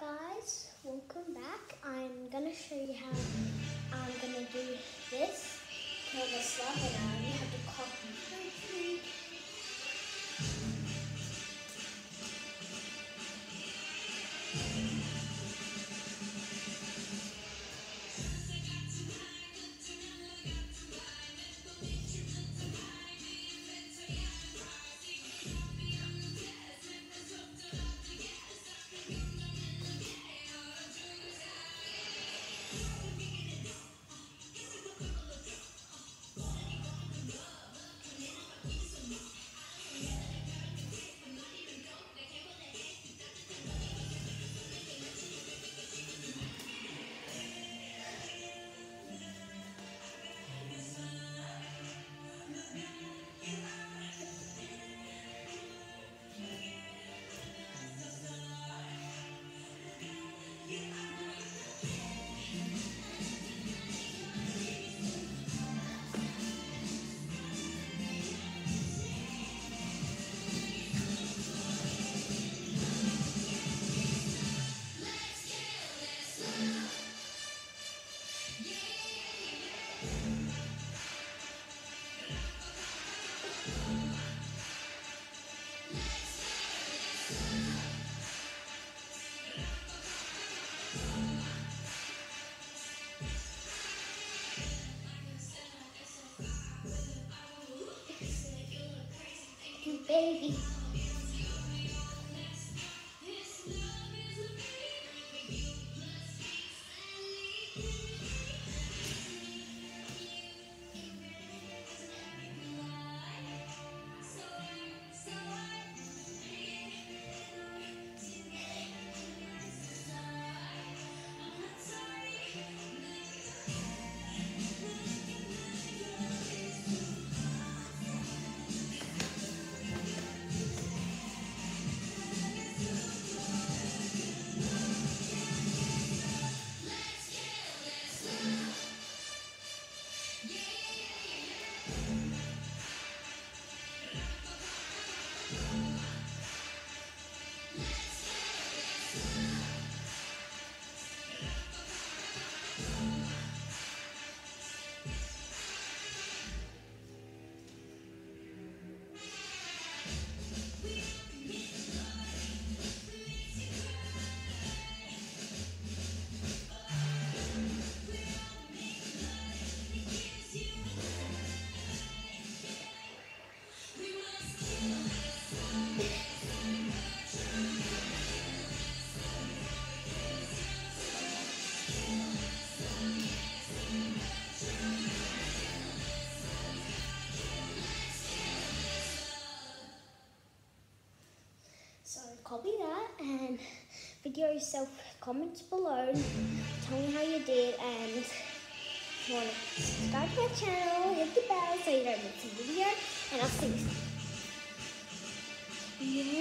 Hi guys, welcome back. I'm gonna show you how I'm gonna do this. Kill the slug baby. Copy that and video yourself comments below. Tell me how you did and if you want to subscribe to my channel, hit the bell so you don't miss a video and I'll see you soon. Yeah.